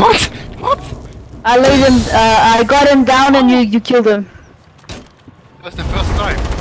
What? What? I laid him. Uh, I got him down, and you you killed him. That's the first time.